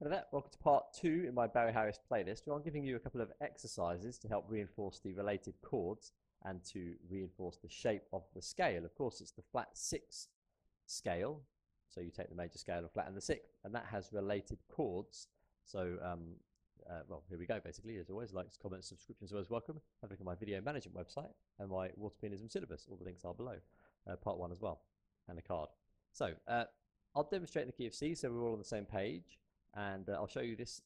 Hello there, welcome to part two in my Barry Harris playlist where I'm giving you a couple of exercises to help reinforce the related chords and to reinforce the shape of the scale. Of course, it's the flat six scale, so you take the major scale of flat and flatten the sixth, and that has related chords. So, um, uh, well, here we go, basically, as always, likes, comments, subscriptions, always welcome. Have a look at my video management website and my water pianism syllabus. All the links are below, uh, part one as well, and a card. So, uh, I'll demonstrate the key of C so we're all on the same page and uh, I'll show you this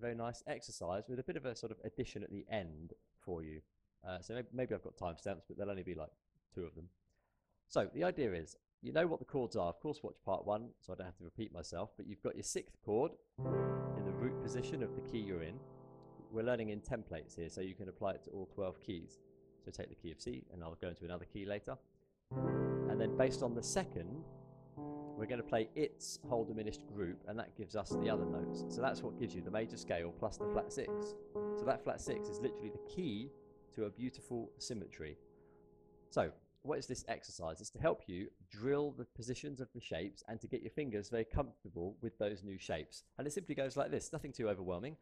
very nice exercise with a bit of a sort of addition at the end for you. Uh, so maybe, maybe I've got timestamps, but there'll only be like two of them. So the idea is, you know what the chords are. Of course, watch part one, so I don't have to repeat myself, but you've got your sixth chord in the root position of the key you're in. We're learning in templates here, so you can apply it to all 12 keys. So take the key of C, and I'll go into another key later. And then based on the second, we're going to play its whole diminished group, and that gives us the other notes. So that's what gives you the major scale plus the flat six. So that flat six is literally the key to a beautiful symmetry. So what is this exercise? It's to help you drill the positions of the shapes and to get your fingers very comfortable with those new shapes. And it simply goes like this, nothing too overwhelming.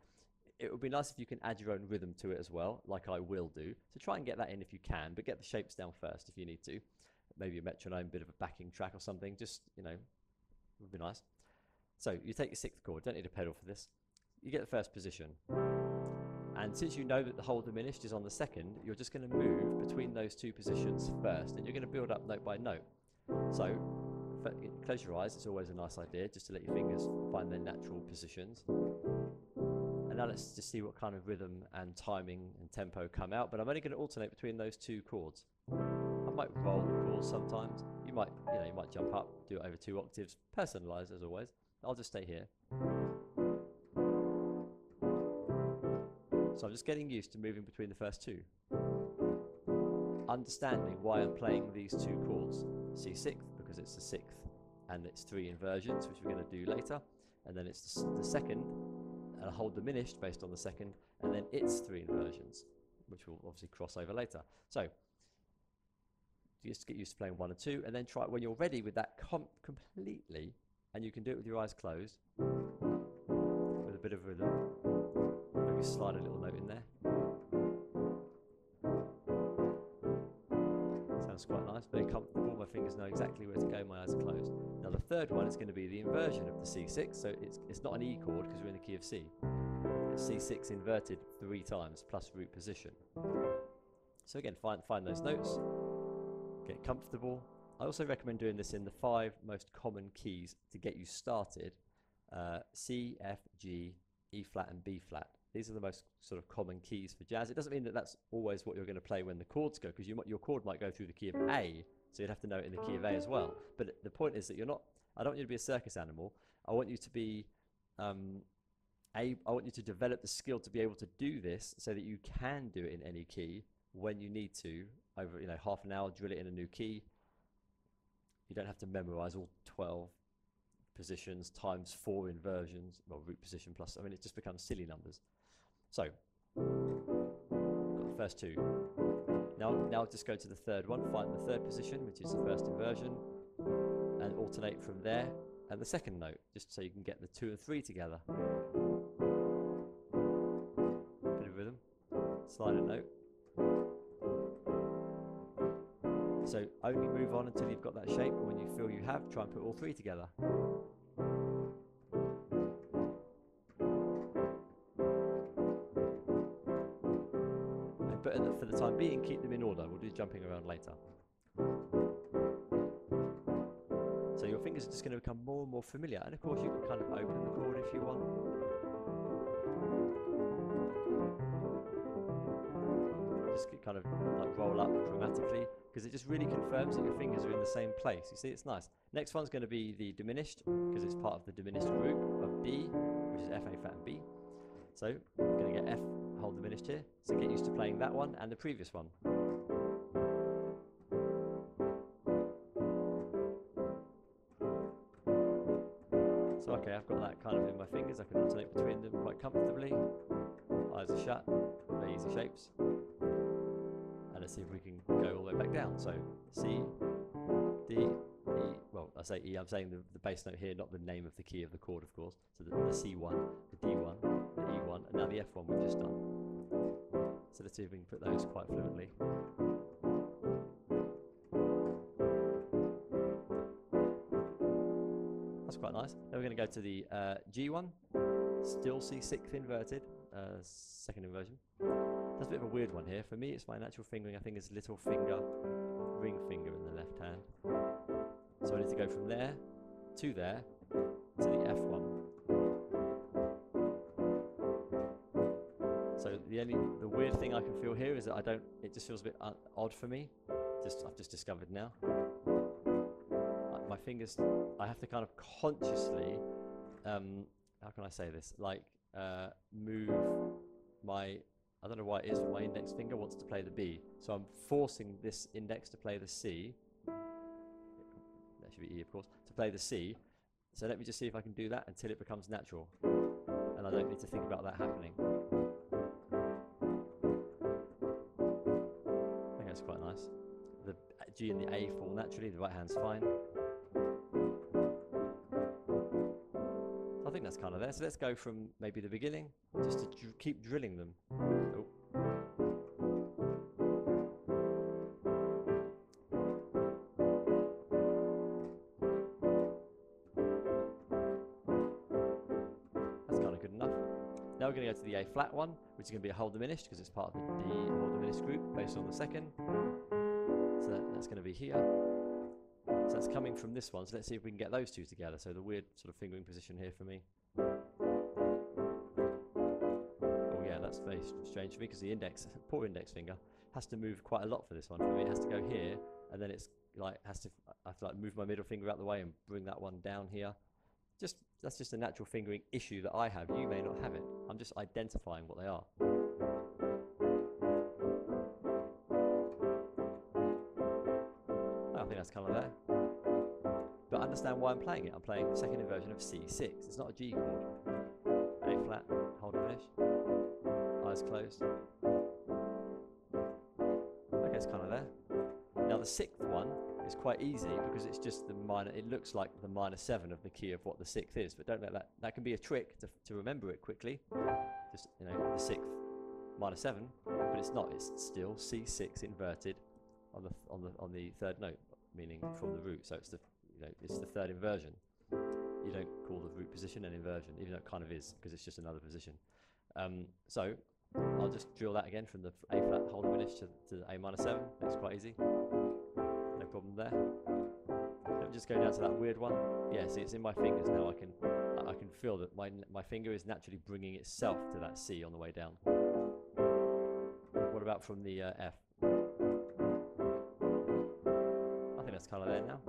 It would be nice if you can add your own rhythm to it as well, like I will do. So try and get that in if you can, but get the shapes down first if you need to maybe a metronome, bit of a backing track or something, just, you know, would be nice. So you take your sixth chord, don't need a pedal for this. You get the first position. And since you know that the whole diminished is on the second, you're just going to move between those two positions first, and you're going to build up note by note. So close your eyes, it's always a nice idea just to let your fingers find their natural positions. And now let's just see what kind of rhythm and timing and tempo come out, but I'm only going to alternate between those two chords. Might roll chords sometimes. You might, you know, you might jump up, do it over two octaves, personalized as always. I'll just stay here. So I'm just getting used to moving between the first two. Understanding why I'm playing these two chords. C sixth, because it's the sixth, and it's three inversions, which we're going to do later. And then it's the second, and a whole diminished based on the second, and then it's three inversions, which will obviously cross over later. So just get used to playing one and two, and then try it when you're ready with that com completely, and you can do it with your eyes closed, with a bit of rhythm. Maybe slide a little note in there. Sounds quite nice, very comfortable. My fingers know exactly where to go. My eyes are closed. Now the third one is going to be the inversion of the C6, so it's it's not an E chord because we're in the key of C. It's C6 inverted three times plus root position. So again, find find those notes get comfortable. I also recommend doing this in the five most common keys to get you started. Uh, C, F, G, E flat and B flat. These are the most sort of common keys for jazz. It doesn't mean that that's always what you're going to play when the chords go, because you your chord might go through the key of A, so you'd have to know it in the key of A as well. But the point is that you're not, I don't want you to be a circus animal. I want you to be, um, a, I want you to develop the skill to be able to do this so that you can do it in any key when you need to over you know half an hour, drill it in a new key. You don't have to memorize all 12 positions times four inversions, well root position plus, I mean it just becomes silly numbers. So, got the first two. Now, now just go to the third one, find the third position, which is the first inversion, and alternate from there and the second note, just so you can get the two and three together. Bit of rhythm, slide a note. So only move on until you've got that shape. When you feel you have, try and put all three together. but for the time being, keep them in order. We'll do jumping around later. So your fingers are just going to become more and more familiar. And of course, you can kind of open the chord if you want. Just kind of like roll up chromatically because it just really confirms that your fingers are in the same place. You see, it's nice. Next one's going to be the diminished because it's part of the diminished group of B, which is F, A flat, and B. So I'm going to get F whole diminished here. So get used to playing that one and the previous one. So okay, I've got that kind of in my fingers. I can alternate between them quite comfortably. Eyes are shut, very easy shapes let's see if we can go all the way back down. So C, D, E, well, I say E, I'm saying the, the bass note here, not the name of the key of the chord, of course. So the, the C1, the D1, the E1, and now the F1 we've just done. So let's see if we can put those quite fluently. That's quite nice. Then we're going to go to the uh, G1, still C6 inverted, uh, second inversion. That's a bit of a weird one here. For me, it's my natural fingering. I think it's little finger, ring finger in the left hand. So I need to go from there to there to the F1. So the only the weird thing I can feel here is that I don't. It just feels a bit uh, odd for me. Just I've just discovered now. My fingers, I have to kind of consciously. Um, how can I say this? Like uh, move my. I don't know why it is, but my index finger wants to play the B. So I'm forcing this index to play the C. That should be E, of course, to play the C. So let me just see if I can do that until it becomes natural. And I don't need to think about that happening. I think that's quite nice. The G and the A fall naturally, the right hand's fine. I think that's kind of there. So let's go from maybe the beginning, just to dr- keep drilling them. Now we're going to go to the A flat one, which is going to be a whole diminished because it's part of the whole diminished group based on the second. So that, that's going to be here. So that's coming from this one. So let's see if we can get those two together. So the weird sort of fingering position here for me. Oh yeah, that's very strange for me because the index, poor index finger, has to move quite a lot for this one for me. It has to go here, and then it's like has to. I have to like move my middle finger out the way and bring that one down here. Just that's just a natural fingering issue that I have. You may not have it. I'm just identifying what they are. I think that's kind of there. But understand why I'm playing it. I'm playing the second inversion of C6. It's not a G chord. A flat, hold finish. Eyes closed. Okay, it's kind of there. Now the sixth one is quite easy because it's just the minor. It looks like the minor seven of the key of what the sixth is, but don't let that. That can be a trick to, to remember it quickly. Just you know the sixth minor seven, but it's not. It's still C6 inverted on the on the on the third note, meaning from the root. So it's the you know it's the third inversion. You don't call the root position an inversion, even though it kind of is because it's just another position. Um, so I'll just drill that again from the A flat whole diminished to, to the A minor seven. It's quite easy. Problem there. Let me just go down to that weird one. Yeah, see, it's in my fingers now. I can I- can feel that my my finger is naturally bringing itself to that C on the way down. What about from the uh, F? I think that's kind of there now.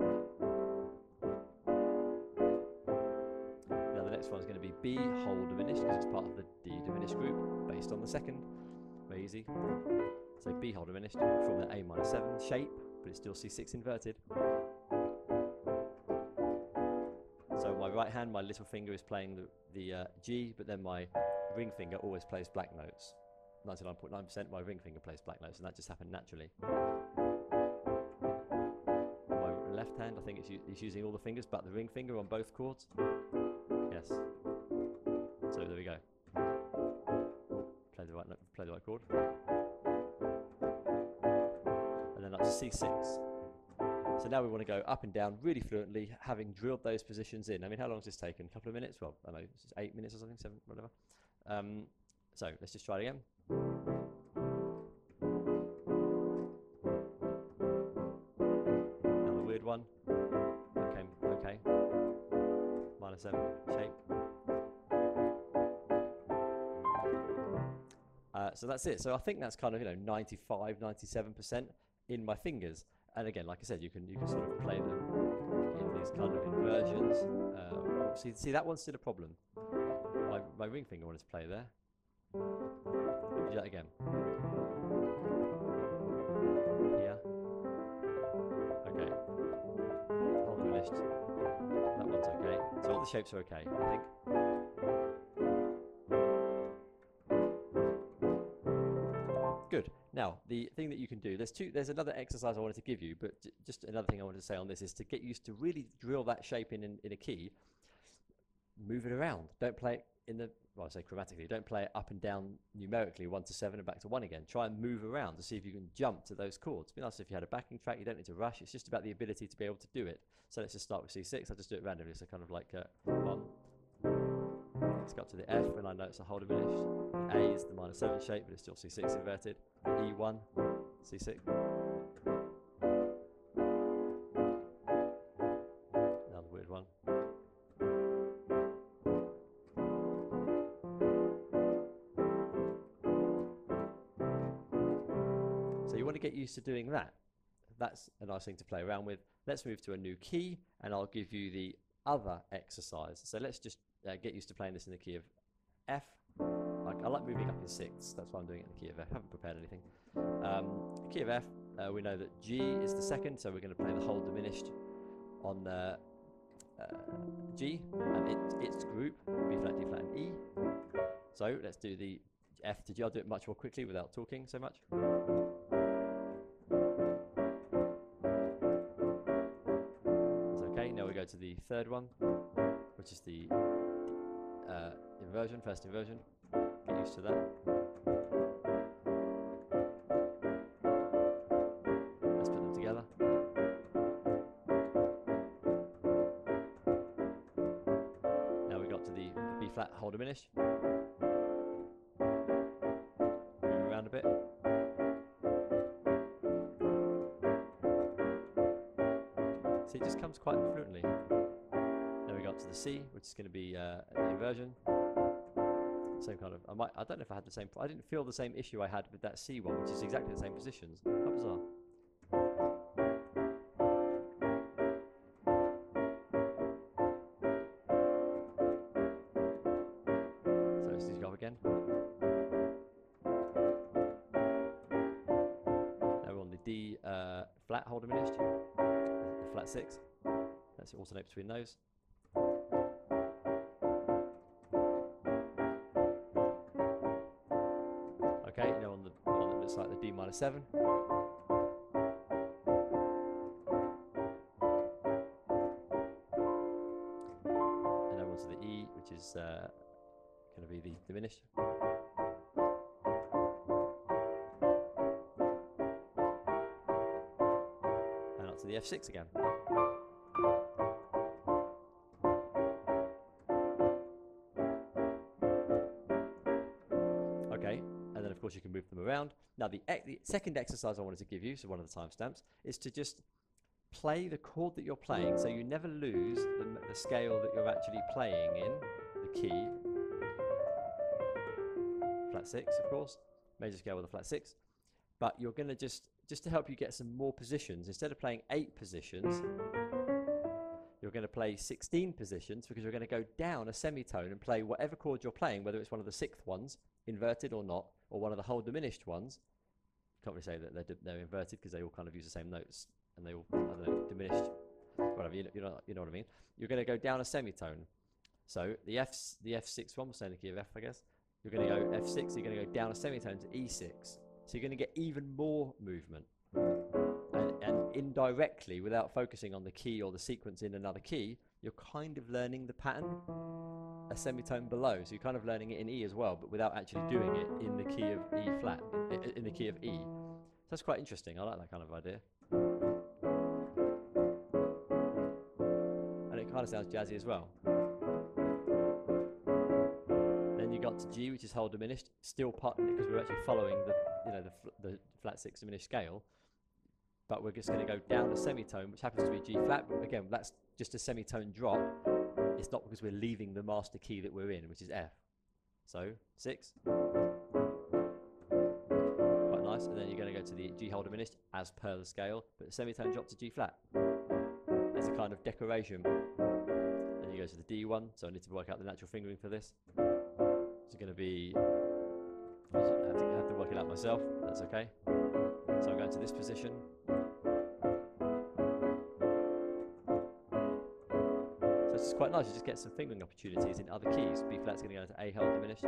Now the next one is going to be B whole diminished because it's part of the D diminished group based on the second. Very easy. So B whole diminished from the A minor minus 7 shape, but it's still C6 inverted. So my right hand, my little finger is playing the, the uh, G, but then my ring finger always plays black notes. 99.9% my ring finger plays black notes, and that just happened naturally. My left hand, I think it's, it's using all the fingers but the ring finger on both chords. Yes. So there we go. Play the right play the right chord. To C6. So now we want to go up and down really fluently, having drilled those positions in. I mean, how long has this taken? A couple of minutes? Well, I don't know, eight minutes or something, seven, whatever. Um, so let's just try it again. Another weird one. Okay, okay. Minor seven shape. Uh, so that's it. So I think that's kind of you know 95, 97 percent in my fingers. And again, like I said, you can you can sort of play them in these kind of inversions. Uh, see, see that one's still a problem. My my ring finger wanted to play there. Do that again. Here. Okay. Hold the list. That one's okay. So all the shapes are okay, I think. Now, the thing that you can do, there's two, there's another exercise I wanted to give you, but just another thing I wanted to say on this is to get used to really drill that shape in, in, in a key, move it around. Don't play it in the, well, I say chromatically, don't play it up and down numerically, one to seven and back to one again. Try and move around to see if you can jump to those chords. It'd be nice if you had a backing track, you don't need to rush, it's just about the ability to be able to do it. So let's just start with C6, I'll just do it randomly, so kind of like uh, one, let's go up to the F, and I know it's a whole diminished. A is the minor 7 shape, but it's still C6 inverted. E1, C6. Another weird one. So you want to get used to doing that. That's a nice thing to play around with. Let's move to a new key, and I'll give you the other exercise. So let's just uh, get used to playing this in the key of F. Like, I like moving up in sixths, that's why I'm doing it in the key of F. I haven't prepared anything. Um, key of F, uh, we know that G is the second, so we're going to play the whole diminished on uh, uh, G and it, its group, B flat, D flat, and E. So let's do the F to G. I'll do it much more quickly without talking so much. Okay. Now we go to the third one, which is the uh, inversion, first inversion. Get used to that. Let's put them together. Now we got to the B flat whole diminished. Move around a bit. See, it just comes quite fluently. Then we got to the C, which is going to be uh, the inversion. Same kind of. I might. I don't know if I had the same. I didn't feel the same issue I had with that C one, which is exactly the same positions. How bizarre. So let's just go again. Now we're on the D uh, flat whole diminished, the flat six. Let's alternate between those. Seven. And now onto the E, which is uh, going to be the diminished. And up to the F6 again. Course you can move them around. Now the, the second exercise I wanted to give you, so one of the timestamps, is to just play the chord that you're playing so you never lose the, the scale that you're actually playing in, the key. Flat six, of course, major scale with a flat six. But you're going to just, just to help you get some more positions, instead of playing eight positions, going to play 16 positions because you're going to go down a semitone and play whatever chord you're playing, whether it's one of the sixth ones, inverted or not, or one of the whole diminished ones. Can't really say that they're, they're inverted because they all kind of use the same notes and they all, know, diminished, whatever, you know, you know, you know what I mean. You're going to go down a semitone. So the F's, the F6 one, we're saying the key of F, I guess. You're going to go F6, you're going to go down a semitone to E6. So you're going to get even more movement. Indirectly, without focusing on the key or the sequence in another key, you're kind of learning the pattern a semitone below. So you're kind of learning it in E as well, but without actually doing it in the key of E flat, in the key of E. So that's quite interesting. I like that kind of idea. And it kind of sounds jazzy as well. Then you got to G, which is whole diminished, still part because we're actually following the you know the, the flat six diminished scale. But we're just going to go down a semitone, which happens to be G flat. Again, that's just a semitone drop. It's not because we're leaving the master key that we're in, which is F. So six, quite nice. And then you're going to go to the G whole diminished as per the scale, but the semitone drop to G flat. There's a kind of decoration. Then you go to the D one. So I need to work out the natural fingering for this. It's going to be. I to, I have to work it out myself. That's okay. So I'm going to this position. It's quite nice. You just get some fingering opportunities in other keys. B flat's going to go to A whole diminished.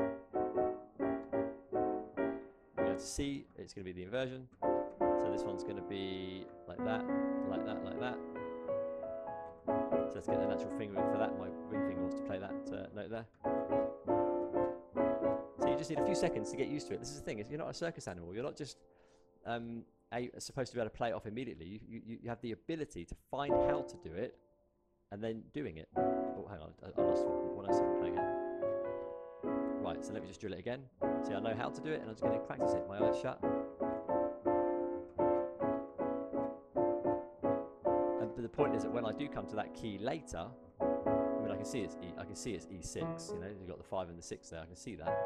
We go to C. it's going to be the inversion. So this one's going to be like that, like that, like that. So let's get the natural fingering for that. My ring finger wants to play that uh, note there. So you just need a few seconds to get used to it. This is the thing: is you're not a circus animal. You're not just um, a, supposed to be able to play it off immediately. You, you, you have the ability to find how to do it and then doing it. Oh, hang on, I, I lost what I it. Right, so let me just drill it again. See, I know how to do it, and I'm just going to practice it. My eyes shut. And the point is that when I do come to that key later, I mean, I can see it's e, I can see it's E6. You know, you've got the five and the six there. I can see that.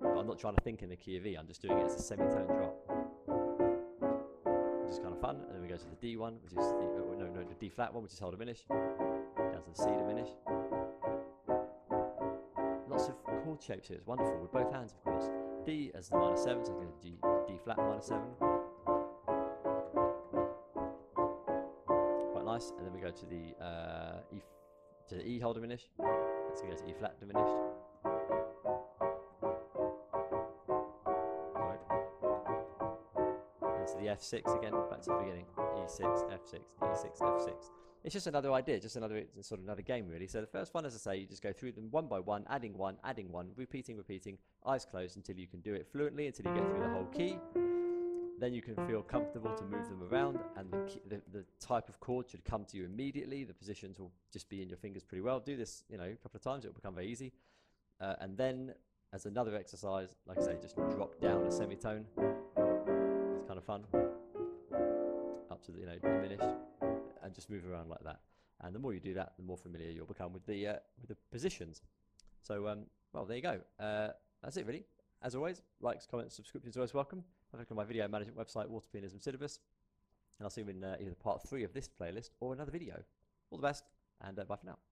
But I'm not trying to think in the key of E. I'm just doing it as a semitone drop, which is kind of fun. And then we go to the D one, which is the oh, no no the D flat one, which is whole diminish. Down the C diminish. Lots of chord shapes here. It's wonderful with both hands, of course. D as the minor seven, so I go G, D flat minor seven. Quite nice. And then we go to the uh, E to the E whole diminish. Let's go to E flat diminished. Right. Into the F6 again, back to the beginning. E6, F6, E6, F6. It's just another idea, just another sort of another game really. So the first one, as I say, you just go through them one by one, adding one, adding one, repeating, repeating, eyes closed until you can do it fluently, until you get through the whole key. Then you can feel comfortable to move them around, and the, key, the the type of chord should come to you immediately. The positions will just be in your fingers pretty well. Do this, you know, a couple of times; it will become very easy. Uh, and then, as another exercise, like I say, just drop down a semitone. It's kind of fun. Up to the, you know, diminished and just move around like that. And the more you do that, the more familiar you'll become with the uh, with the positions. So, um, well, there you go. Uh, that's it, really. As always, likes, comments, subscriptions are always welcome. Have a look at my video management website, Water Pianism Syllabus, and I'll see you in uh, either part three of this playlist or another video. All the best, and uh, bye for now.